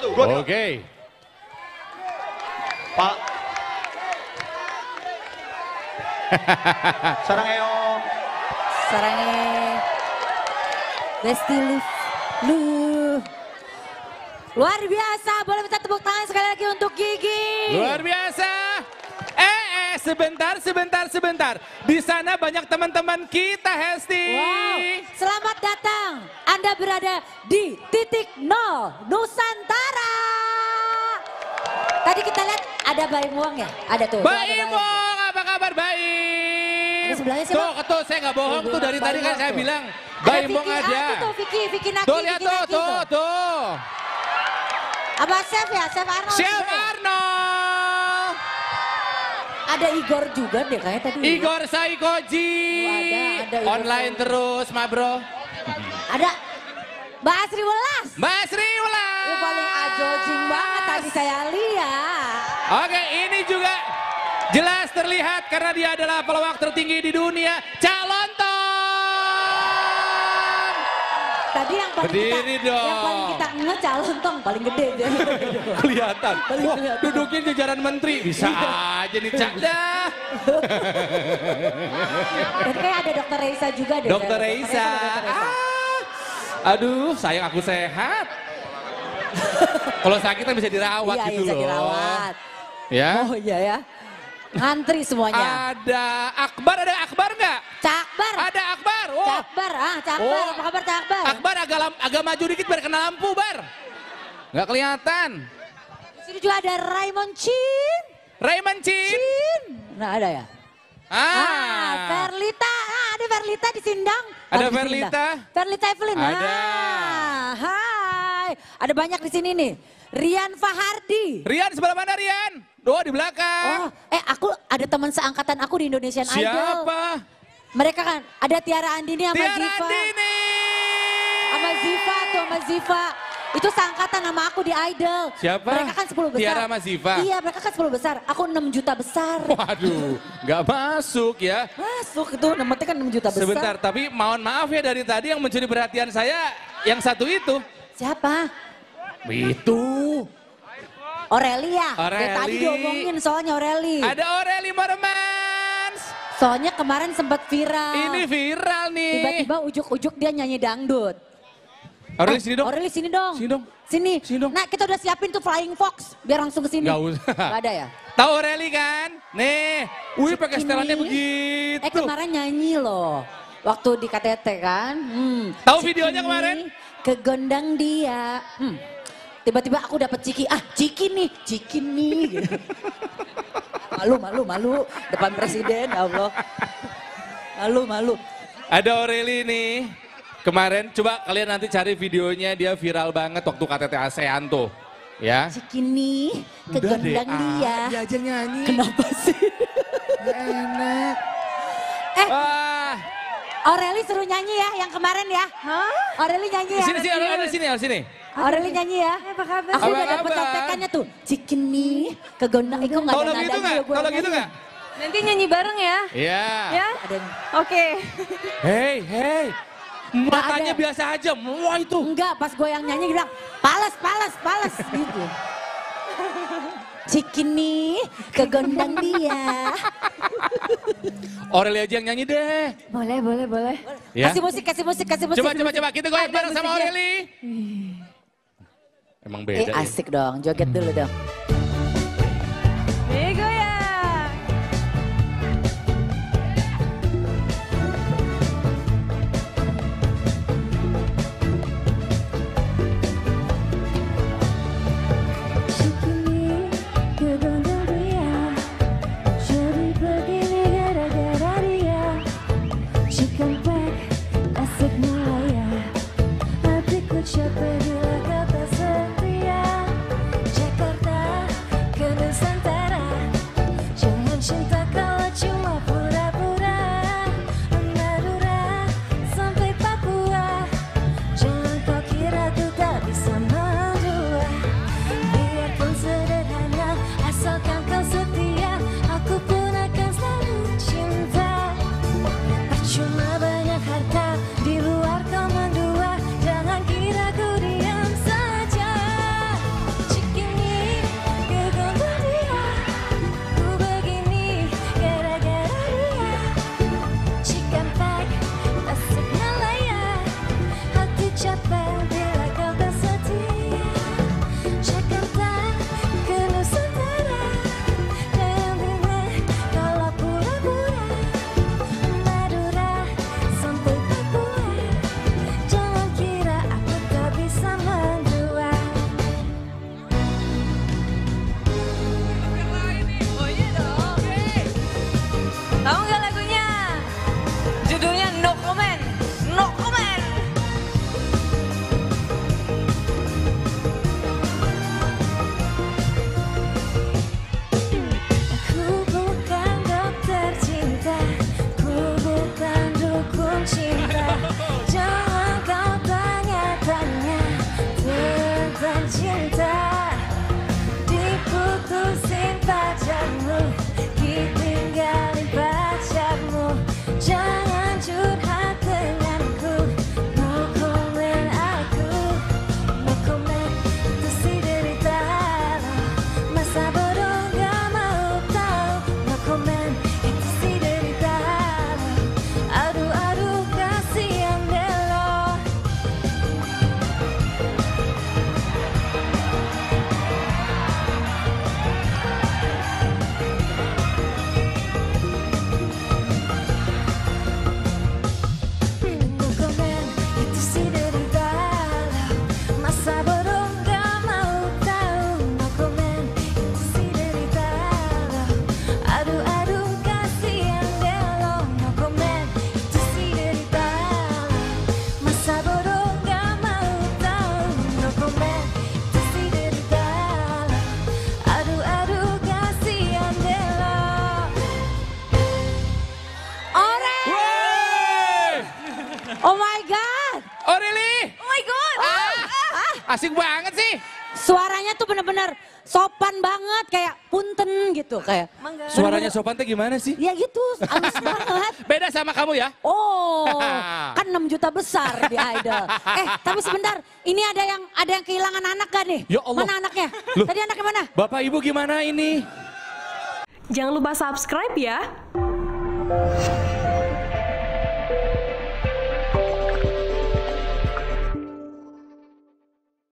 Satu, dua, tiga. Oke. Pak. Sarangeo. Sarangnya Besti lu. Lu. Luar biasa, boleh minta tepuk tangan sekali lagi untuk Gigi. Luar biasa. Sebentar, sebentar, sebentar. Di sana banyak teman-teman kita, Hesti. Wow, selamat datang. Anda berada di titik nol Nusantara. Tadi kita lihat ada Bayi Muang ya? Ada tuh. Bayi. Bong. Apa kabar? Ada sebelahnya siapa? Tuh, tuh, saya nggak bohong tuh dari tadi kan saya bilang. Bong Vicky, ada. ah, tuh Vicky, Vicky Naki, Tuh, lihat tuh, tuh, tuh. Apa Chef ya? Chef Arnold. Chef? Arnold. Ada Igor juga deh kayaknya tadi. Igor Saikoji. Ada, ada Igor Online Saikoji. terus, ma bro. Ada Mbak Asri Welas. Mbak Sri Wulan. Oh, paling ajojing banget tadi saya lihat. Oke, ini juga jelas terlihat karena dia adalah pelawak tertinggi di dunia. Calon Tong. Tadi yang paling Berdiri kita, dong. yang paling kita nge calon tong paling gede dia. Kelihatan. Paling Wah, kelihatan. duduknya jajaran menteri. Bisa aja nih Cak. Dah. Dan kayak ada dokter Reisa juga deh. Dokter Reisa. Ah. Aduh, sayang aku sehat. Kalau sakit kan bisa dirawat iya, gitu bisa loh. dirawat. Ya. Oh iya ya. Ngantri semuanya. Ada Akbar, ada Akbar nggak? Cakbar. Ada Akbar. Oh. Cakbar, ah Cakbar. Oh. Apa kabar Cakbar? Akbar agak, agak maju dikit biar kena lampu, Bar. Nggak kelihatan. Di sini juga ada Raymond Chin. Raymond Chin. Chin. Nah ada ya? Ah, Ah. Verlita. Ah, ada Verlita di Sindang. Ada Oh? Sindang. Verlita Evelyn. Ada. Ah, hai. Ada banyak di sini nih. Rian Fahardi. Rian sebelah mana Rian? Oh di belakang. Oh, eh aku ada teman seangkatan aku di Indonesian Idol. Siapa? Mereka kan ada Tiara Andini sama Tiara Ziva. Andini. Sama Ziva tuh sama Ziva. Itu seangkatan sama aku di Idol. Siapa? Mereka kan 10 besar. Tiara sama Ziva? Iya, mereka kan 10 besar. Aku 6 juta besar. Waduh, nggak masuk ya. Masuk itu, nomornya kan 6 juta besar. Sebentar, tapi mohon maaf ya dari tadi yang mencuri perhatian saya yang satu itu. Siapa? Itu. Aurelia. Aureli. Dari tadi diomongin soalnya Aureli. Ada Aureli Mormans. Soalnya kemarin sempat viral. Ini viral nih. Tiba-tiba ujuk-ujuk dia nyanyi dangdut. Aureli Eh, sini dong. Aureli sini dong. Sini dong. Sini. Sini dong. Nah kita udah siapin tuh Flying Fox. Biar langsung ke sini. Nggak usah. Nggak ada ya? Tahu Aureli kan? Nih, wih pakai setelannya begitu. Eh kemarin nyanyi loh. Waktu di KTT kan. Hmm. Tahu videonya kemarin? Kegondang dia. Hmm. Tiba-tiba aku dapet Ciki. Ah Ciki nih, Ciki nih. Gitu. malu, malu, malu. Depan presiden ya Allah. Malu, malu. Ada Aureli nih. Kemarin coba kalian nanti cari videonya dia viral banget waktu KTT ASEAN tuh. Ya. Ciki nih, kegondang dia. Dia aja nyanyi. Kenapa sih? enak. Eh, Wah. Aureli suruh nyanyi ya yang kemarin ya. Aureli nyanyi ya. Sini sini di sini ada sini. Aureli nyanyi ya. Apa kabar? Aku udah dapet kabar? contekannya tuh. Cikin nih, kegondang. Itu nggak Tahu ada lagu itu nadanya nggak? ya gue Tahu lagu itu nyanyi. nggak? Nanti nyanyi bareng ya? Iya. Ya? Oke. Hey, hey. Matanya biasa aja. Wah itu. enggak pas gue yang nyanyi bilang pales pales pales gitu. Cikin nih, kegondang dia. Aureli aja yang nyanyi deh. Boleh, boleh, boleh. Ya. Kasih musik, kasih musik, kasih musik. Coba coba coba kita goyang bareng sama. Aureli. Emang Eh beda ya. asik dong, joget dulu dong. 现在 bener-bener sopan banget kayak punten gitu kayak. Mangga. Suaranya sopan teh gimana sih? Ya gitu, halus banget. Beda sama kamu ya? Oh, kan 6 juta besar di Idol. Eh, tapi sebentar, ini ada yang ada yang kehilangan anak gak nih? Ya Allah. Mana anaknya? Loh. Tadi anaknya mana? Bapak Ibu gimana ini? Jangan lupa subscribe ya.